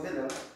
我先走